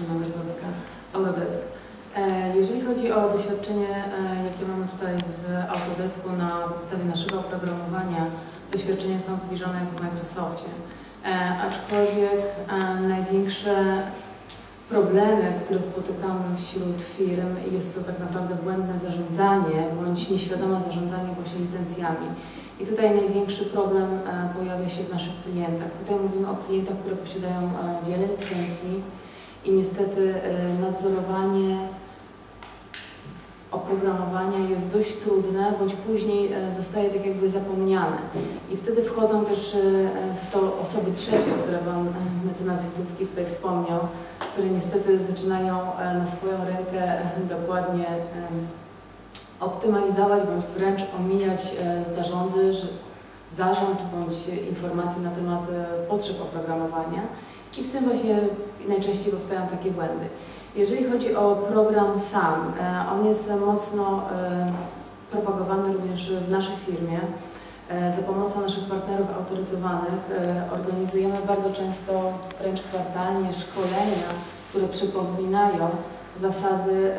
Anna Autodesk. E, Jeżeli chodzi o doświadczenie, e, jakie mamy tutaj w Autodesku na podstawie naszego oprogramowania, doświadczenia są zbliżone jak w Microsoftie. E, Aczkolwiek największe problemy, które spotykamy wśród firm, jest to tak naprawdę błędne zarządzanie bądź nieświadome zarządzanie właśnie licencjami. I tutaj największy problem pojawia się w naszych klientach. Tutaj mówimy o klientach, które posiadają wiele licencji i niestety e, nadzorowanie oprogramowania jest dość trudne, bądź później e, zostaje tak jakby zapomniane. I wtedy wchodzą też e, w to osoby trzecie, które e, mecenas Witucki tutaj wspomniał, które niestety zaczynają na swoją rękę dokładnie optymalizować bądź wręcz omijać zarządy, zarząd bądź informacje na temat e, potrzeb oprogramowania i w tym właśnie najczęściej powstają takie błędy. Jeżeli chodzi o program sam, e, on jest mocno e, propagowany również w naszej firmie. Za pomocą naszych partnerów autoryzowanych organizujemy bardzo często, wręcz kwartalnie, szkolenia, które przypominają zasady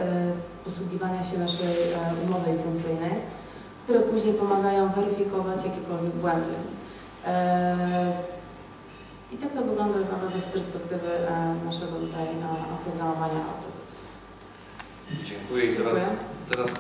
posługiwania się naszej umowy licencyjnej, które później pomagają weryfikować jakiekolwiek błędy. E, I tak to wygląda naprawdę z perspektywy e, naszego tutaj e, oprogramowania Autodesk. Dziękuję i teraz, teraz